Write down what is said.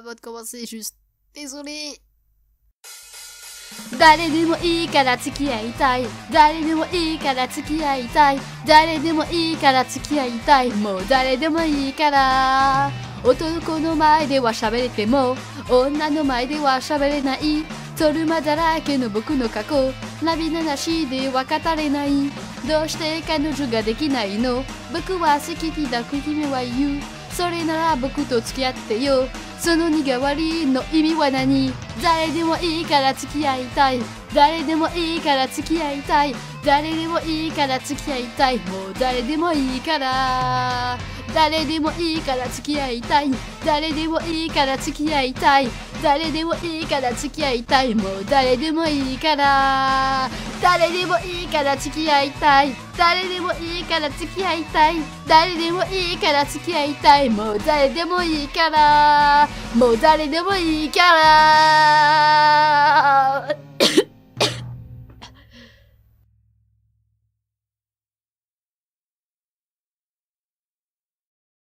avant de commencer, juste désolé. 誰でもいいから付き合いたい。誰でもいいから付き合いたい。誰でもいいから付き合いたい。もう誰でもいいから。男の前では喋れても女の前では喋れない。トルマだらけの僕の過去。涙なしでは語れない。どうして彼女ができないの？僕は好きだ君は言う。それなら僕と付き合ってよ。その苦割りの意味は何？誰でもいいから付き合いたい。誰でもいいから付き合いたい。誰でもいいから付き合いたい。もう誰でもいいから。誰でもいいから付き合いたい。誰でもいいから付き合いたい。誰でもいいから付き合いたいもう誰でもいいから。誰でもいいから付き合いたい。誰でもいいから付き合いたい。誰でもいいから付き合いたいもう誰でもいいから。もう誰でもいいから。